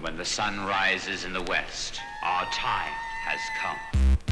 And when the sun rises in the west, our time has come.